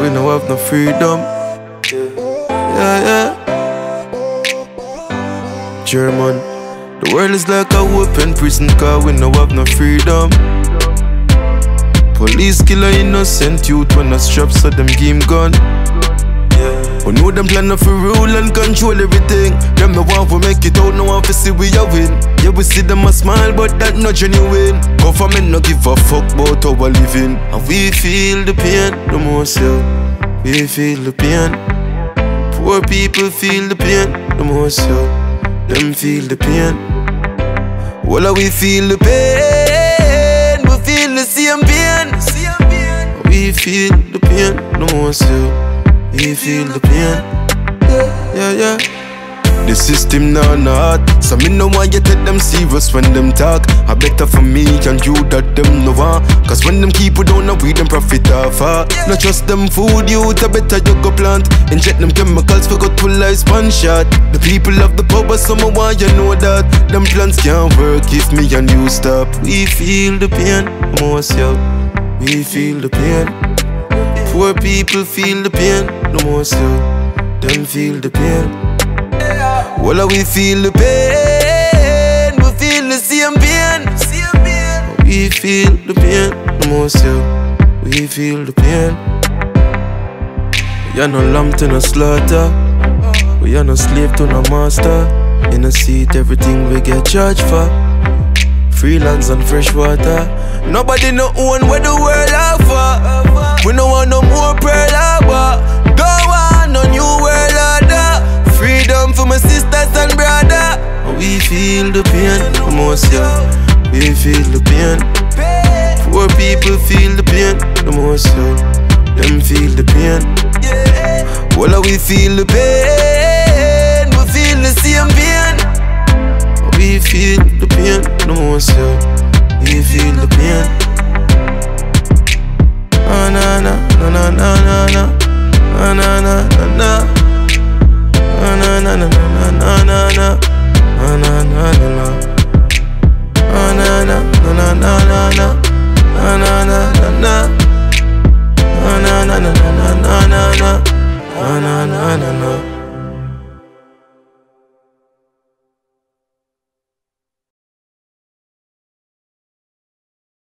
we no have no freedom. Yeah, yeah. German, the world is like a open prison car, we no have no freedom. Police kill innocent youth when a strap so them game gun. We know them plan for rule and control everything. Them no want to make it out, no want to see we a win. Yeah, we see them a smile, but that not genuine. Government no give a fuck about our living, and we feel the pain the most. Yeah. We feel the pain. Poor people feel the pain the most. Yeah. Them feel the pain. Well, we feel the pain. We feel the same pain. We feel the pain the most. Yeah. We feel the pain. Yeah, yeah. The system now not. So me no want you take them serious when them talk. I better for me and you that them no want. Cause when them keep it down, we them profit off uh. Not just them food you, a better you go plant. Inject them chemicals for good full life one shot. The people of the power, some want you know that. Them plans can't work if me and you stop. We feel the pain, most yo. We feel the pain Poor people feel the pain, no more so Them feel the pain well, we feel the pain, we feel the same pain. We feel the pain no more so We feel the pain. We are no lamb to no slaughter. We are no slave to no master. In a seat, everything we get charged for. Freelance and fresh water. Nobody no own where the world offer. We no want no more pearl harbor. Don't want no new world order. Freedom for my sisters and brother. We feel the pain the most, yeah. We feel the pain. Poor people feel the pain the most, yeah. Them feel the pain. Well, we feel the pain. We feel the same pain. We feel still